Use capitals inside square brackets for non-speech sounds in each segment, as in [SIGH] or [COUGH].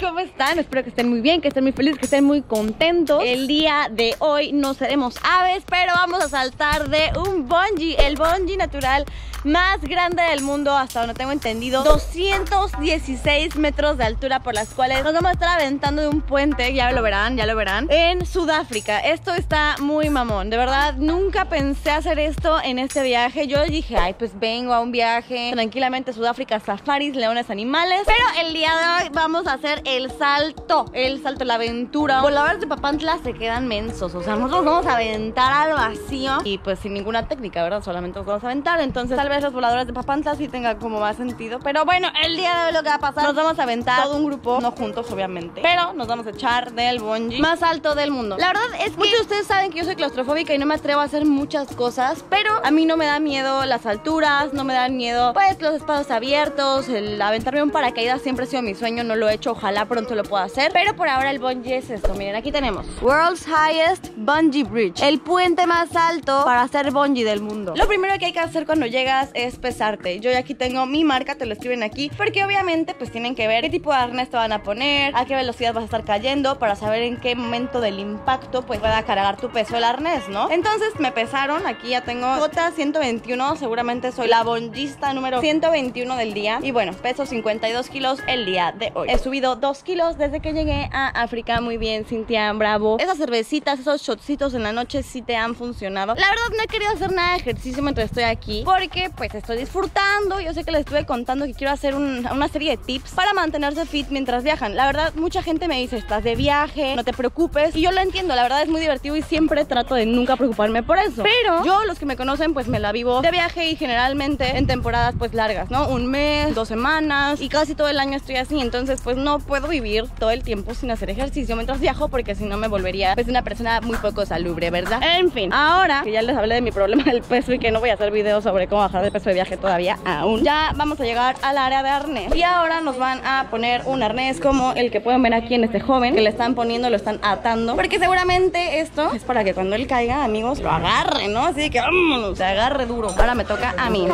¿cómo están? Espero que estén muy bien, que estén muy felices, que estén muy contentos. El día de hoy no seremos aves, pero vamos a saltar de un bungee, el bungee natural más grande del mundo, hasta donde tengo entendido 216 metros de altura por las cuales nos vamos a estar aventando de un puente, ya lo verán, ya lo verán, en Sudáfrica. Esto está muy mamón, de verdad, nunca pensé hacer esto en este viaje. Yo dije, ay, pues vengo a un viaje tranquilamente a Sudáfrica, safaris, leones, animales. Pero el día de hoy vamos a hacer el salto, el salto, la aventura. Voladores de Papantla se quedan mensos, o sea, nosotros vamos a aventar al vacío y pues sin ninguna técnica, ¿verdad? Solamente nos vamos a aventar, entonces tal vez los voladores de Papantla sí tengan como más sentido. Pero bueno, el día de hoy lo que va a pasar, nos vamos a aventar todo un grupo, no juntos obviamente, pero nos vamos a echar del bungee más alto del mundo. La verdad es que muchos de ustedes saben que yo soy claustrofóbica y no me atrevo a hacer muchas cosas, pero a mí no me da miedo las alturas, no me dan miedo pues los espacios abiertos, el aventarme un paracaídas siempre ha sido mi sueño, no lo he hecho, ojalá pronto lo pueda hacer, pero por ahora el bungee es esto, miren, aquí tenemos World's Highest Bungee Bridge, el puente más alto para hacer bungee del mundo. Lo primero que hay que hacer cuando llegas es pesarte. Yo ya aquí tengo mi marca, te lo escriben aquí, porque obviamente pues tienen que ver qué tipo de arnés te van a poner, a qué velocidad vas a estar cayendo para saber en qué momento del impacto pues pueda cargar tu peso el arnés, ¿no? Entonces me pesaron, aquí ya tengo J121, seguramente soy la bongista número 121 del día y bueno, peso 52 kilos el día de hoy. He subido 2 kilos desde que llegué a África, muy bien, Cintia, bravo. Esas cervecitas, esos shotcitos en la noche sí te han funcionado. La verdad no he querido hacer nada de ejercicio mientras estoy aquí porque pues estoy disfrutando. Yo sé que les estuve contando que quiero hacer una serie de tips para mantenerse fit mientras viajan. La verdad, mucha gente me dice, estás de viaje, no te preocupes. Y yo lo entiendo, la verdad es muy divertido y siempre trato de nunca preocuparme por eso. Pero yo, los que me conocen, pues me la vivo de viaje y generalmente en temporadas pues largas, ¿no? Un mes, dos semanas y casi todo el año estoy así. Entonces pues no puedo vivir todo el tiempo sin hacer ejercicio mientras viajo porque si no me volvería pues una persona muy poco salubre, ¿verdad? En fin, ahora que ya les hablé de mi problema del peso y que no voy a hacer videos sobre cómo bajar de peso de viaje todavía aún. Ya vamos a llegar al área de arnés. Y ahora nos van a poner un arnés como el que pueden ver aquí en este joven, que le están poniendo, lo están atando. Porque seguramente esto es para que cuando él caiga, amigos, lo agarre, ¿no? Así que vámonos, se agarre duro. Ahora me toca a mí.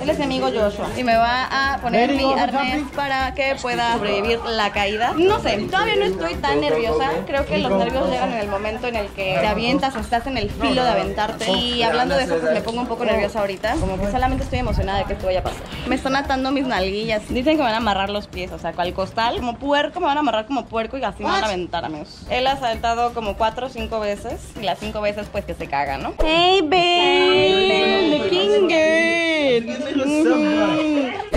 Él es mi amigo Joshua. Y me va a poner mi arnés para que pueda sobrevivir la caída. No sé, todavía no estoy tan nerviosa. Creo que los nervios llegan en el momento en el que te avientas o estás en el filo de aventarte. Y hablando de eso, pues me pongo un poco nerviosa ahorita. Como que solamente estoy emocionada de que esto vaya a pasar. Me están atando mis nalguillas. Dicen que me van a amarrar los pies, o sea, al costal. Como puerco, me van a amarrar como puerco y así me van a aventar, amigos. Él ha saltado como cuatro o cinco veces. Y las cinco veces, pues que se caga, ¿no? Hey, babe, the king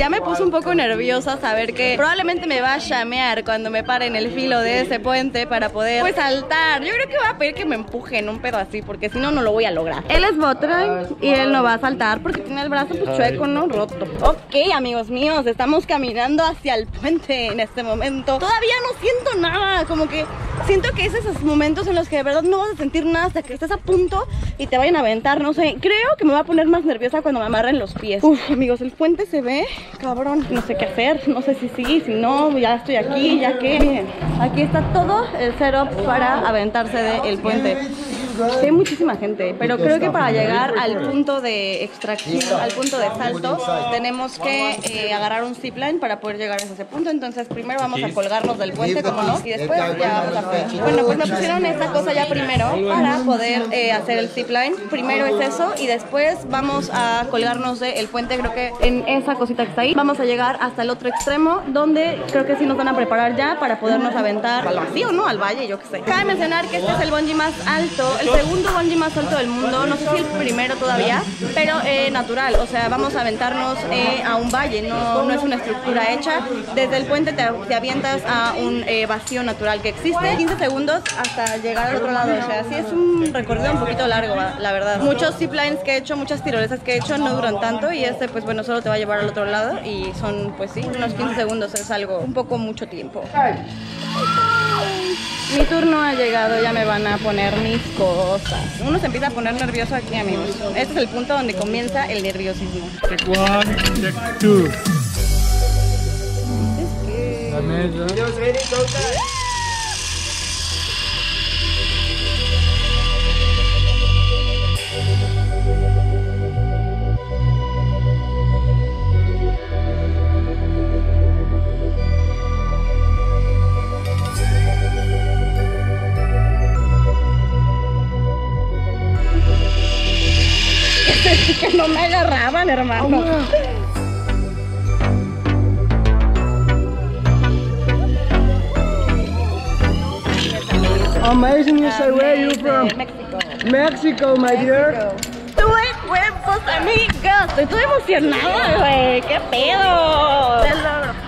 Me puse un poco nerviosa saber que probablemente me va a llamear cuando me pare en el filo de ese puente para poder pues saltar. Yo creo que va a pedir que me empujen un pedo así, porque si no, no lo voy a lograr. Él es Botran y él no va a saltar porque tiene el brazo pues, chueco, ¿no? Roto. Ok, amigos míos, estamos caminando hacia el puente en este momento. Todavía no siento nada, como que siento que es esos momentos en los que de verdad no vas a sentir nada hasta que estés a punto y te vayan a aventar, no sé. Creo que me va a poner más nerviosa cuando me amarren los pies. Uf, amigos, el puente se ve, cabrón. No sé qué hacer, no sé si sí, si no, ya estoy aquí, ya que, aquí está todo el setup para aventarse del puente. Hay muchísima gente, pero creo que para llegar al punto de extracción, al punto de salto, tenemos que eh, agarrar un zipline para poder llegar a ese punto. Entonces, primero vamos a colgarnos del puente, como no, y después ya vamos a Bueno, pues me pusieron esta cosa ya primero para poder eh, hacer el zipline. Primero es eso, y después vamos a colgarnos del puente, creo que en esa cosita que está ahí. Vamos a llegar hasta el otro extremo, donde creo que sí nos van a preparar ya para podernos aventar al vacío, ¿no? Al valle, yo qué sé. Cabe mencionar que este es el bungee más alto, segundo bungee más alto del mundo, no sé si el primero todavía, pero eh, natural, o sea, vamos a aventarnos eh, a un valle, no, no es una estructura hecha. Desde el puente te, avientas a un eh, vacío natural que existe, 15 segundos hasta llegar al otro lado, o sea, sí es un recorrido un poquito largo, la verdad. Muchos ziplines que he hecho, muchas tirolesas que he hecho no duran tanto y este, pues bueno, solo te va a llevar al otro lado y son, pues sí, unos 15 segundos, es algo, un poco mucho tiempo. Mi turno ha llegado, ya me van a poner mis cosas. Uno se empieza a poner nervioso aquí, amigos. Este es el punto donde comienza el nerviosismo. Check one, check two. La mesa. Igual, hermano. Amazing you say where you from? México. Mexico, my dear. Tuve huevos, amigos. Estoy emocionada, güey. ¿Qué pedo?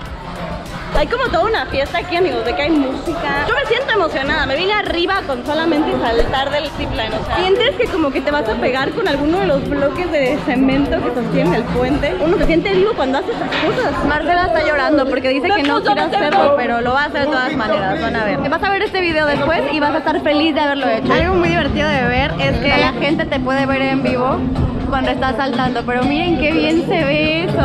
Hay como toda una fiesta aquí, amigos, de que hay música. Yo me siento emocionada. Me vine arriba con solamente saltar del zipline. O sea, sientes que como que te vas a pegar con alguno de los bloques de cemento que sostienen el puente. Uno se siente vivo cuando hace estas cosas. Marcela está llorando porque dice que no quiere hacerlo, pero lo va a hacer de todas maneras. Van a ver. Vas a ver este video después y vas a estar feliz de haberlo hecho. Algo muy divertido de ver es que la gente te puede ver en vivo cuando estás saltando, pero miren qué bien se ve eso,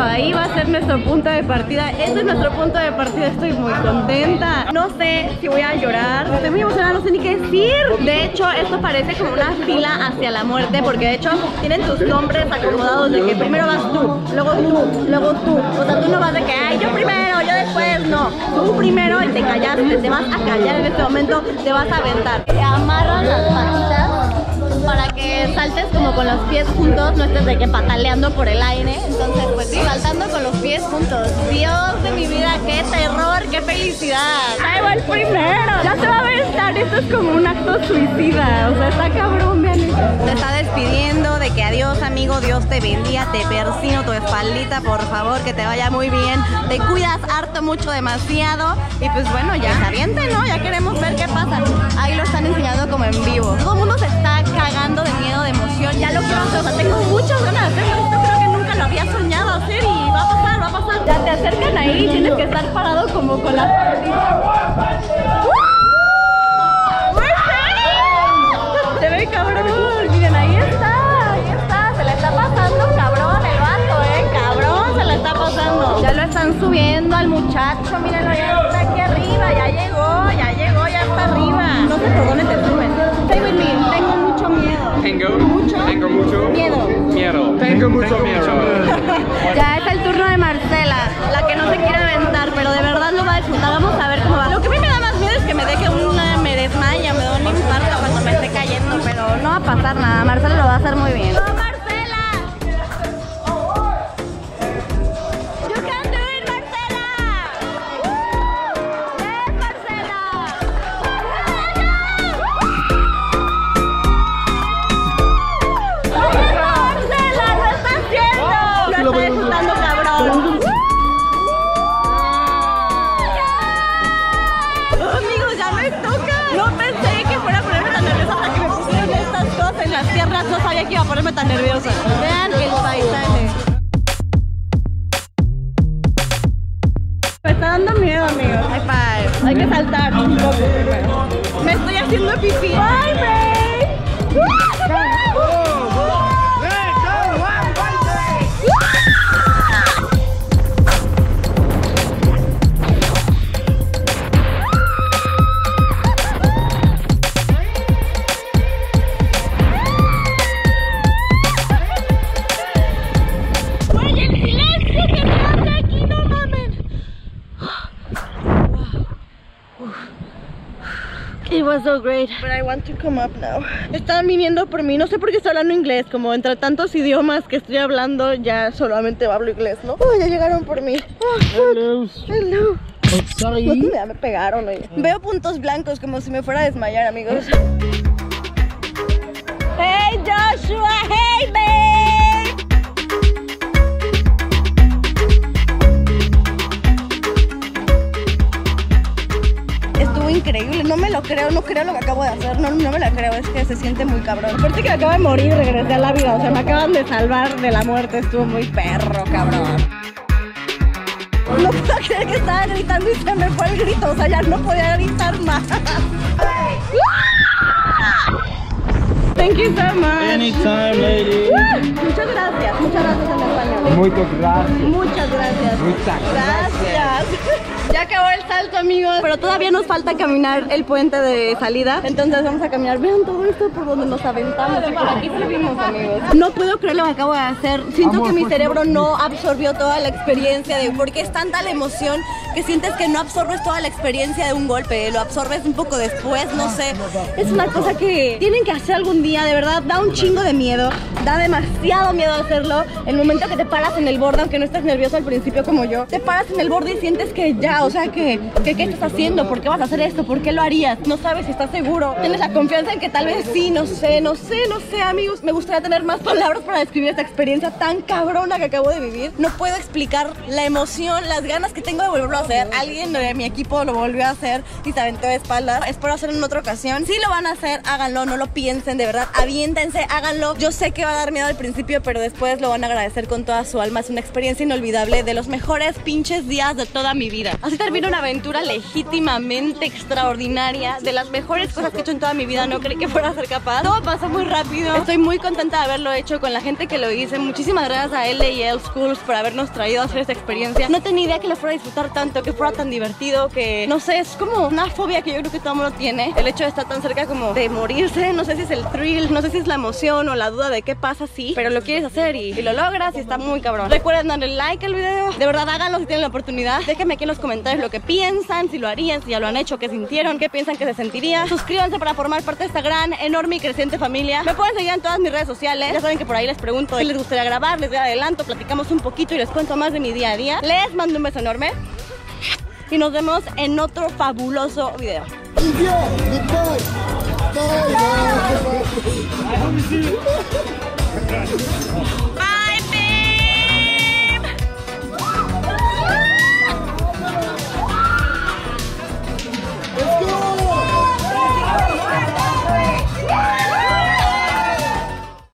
nuestro punto de partida, este es nuestro punto de partida, estoy muy contenta, no sé si voy a llorar, estoy muy emocionada, no sé ni qué decir, de hecho esto parece como una fila hacia la muerte, porque de hecho tienen tus nombres acomodados de que primero vas tú, luego tú, luego tú, o sea tú no vas de que, ay yo primero, yo después, no, tú primero y te callaste, te vas a callar en este momento, te vas a aventar, te amarran las patitas para que saltes como con los pies juntos, no estés de que pataleando por el aire. Entonces, pues sí, saltando con los pies juntos. Dios de mi vida, qué terror, qué felicidad. Ahí va el primero. Ya se va a aventar, esto es como un acto suicida. O sea, está cabrón, vean eso. Te está despidiendo de que adiós, amigo, Dios te bendiga, te persino tu espaldita, por favor, que te vaya muy bien. Te cuidas harto, mucho, demasiado. Y pues bueno, ya se aviente, ¿no? Ya queremos ver qué pasa. Ahí lo están enseñando como en vivo. Todo el mundo se está cagando de miedo, de emoción. Ya lo quiero hacer, o sea, tengo muchas ganas de hacerlo. Lo había soñado hacer y va a pasar, va a pasar. Ya te acercan ahí tienes que estar parado como con las Se ve cabrón, miren, ahí está, ahí está, se le está pasando cabrón el vato, eh, cabrón, se le está pasando. Ya lo están subiendo al muchacho, mírenlo, ya está aquí arriba, ya llegó, ya llegó, ya está arriba por dónde te suben. Stay with me, tengo mucho miedo. Tengo. Mucho. Tengo mucho. Miedo. Miedo. Tengo mucho miedo. [LAUGHS] Ya es el turno de Marcela, la que no se quiere aventar, pero de verdad lo va a disfrutar. Vamos a ver cómo va. Lo que a mí me da más miedo es que me deje una, me desmaya, me da un infarto cuando me esté cayendo, pero no va a pasar nada. Marcela lo va a hacer muy bien. No sabía que iba a ponerme tan nerviosa. Vean el paisaje. So great. But I want to come up now. Están viniendo por mí, no sé por qué estoy hablando inglés, como entre tantos idiomas que estoy hablando, ya solamente hablo inglés, ¿no? Oh, ya llegaron por mí. Oh, Hello. hello. Oh, sorry. Ya me pegaron, oye. Veo puntos blancos como si me fuera a desmayar, amigos. Hey Joshua, hey Estuvo increíble, no me lo creo, no creo lo que acabo de hacer, no, no me lo creo, es que se siente muy cabrón. Aparte que acabo de morir regresé a la vida, o sea, me acaban de salvar de la muerte, estuvo muy perro, cabrón. No puedo creer que estaba gritando y se me fue el grito, o sea, ya no podía gritar más. [LAUGHS] Thank you so much. Anytime, lady. Woo! Muchas gracias, muchas gracias en español. Muchas gracias. Muchas gracias. Muchas Gracias. [LAUGHS] Ya acabó el salto, amigos. Pero todavía nos falta caminar el puente de salida. Entonces vamos a caminar. Vean todo esto por donde nos aventamos. Y por aquí subimos, amigos. No puedo creer lo que acabo de hacer. Siento que mi cerebro no absorbió toda la experiencia de porque es tanta la emoción que sientes que no absorbes toda la experiencia de un golpe. Lo absorbes un poco después, no sé. Es una cosa que tienen que hacer algún día, de verdad. Da un chingo de miedo. Da demasiado miedo hacerlo. El momento que te paras en el borde, aunque no estés nervioso al principio como yo, te paras en el borde y sientes que ya, o sea, que, que ¿qué estás haciendo? ¿Por qué vas a hacer esto? ¿Por qué lo harías? No sabes si estás seguro. Tienes la confianza en que tal vez sí, no sé, no sé, no sé, amigos. Me gustaría tener más palabras para describir esta experiencia tan cabrona que acabo de vivir. No puedo explicar la emoción, las ganas que tengo de volverlo a hacer. Alguien de mi equipo lo volvió a hacer y se aventó de espaldas. Espero hacerlo en otra ocasión. Si lo van a hacer, háganlo, no lo piensen, de verdad. Aviéntense, háganlo. Yo sé que va a dar miedo al principio, pero después lo van a agradecer con toda su alma. Es una experiencia inolvidable de los mejores pinches días de toda mi vida. Así termina una aventura legítimamente extraordinaria, de las mejores cosas que he hecho en toda mi vida. No creí que fuera a ser capaz. Todo pasó muy rápido. Estoy muy contenta de haberlo hecho con la gente que lo hice. Muchísimas gracias a L y L Schools por habernos traído a hacer esta experiencia. No tenía idea que lo fuera a disfrutar tanto, que fuera tan divertido, que no sé, es como una fobia que yo creo que todo mundo tiene. El hecho de estar tan cerca como de morirse, no sé si es el thrill, no sé si es la emoción o la duda de qué pasa si, pero lo quieres hacer y, y lo logras y está muy cabrón. Recuerden darle like al video, de verdad háganlo si tienen la oportunidad. Déjenme aquí en los comentarios lo que piensan, si lo harían, si ya lo han hecho, qué sintieron, qué piensan que se sentiría. Suscríbanse para formar parte de esta gran, enorme y creciente familia. Me pueden seguir en todas mis redes sociales. Ya saben que por ahí les pregunto si les gustaría grabar, les doy adelanto, platicamos un poquito y les cuento más de mi día a día. Les mando un beso enorme y nos vemos en otro fabuloso video. Bye.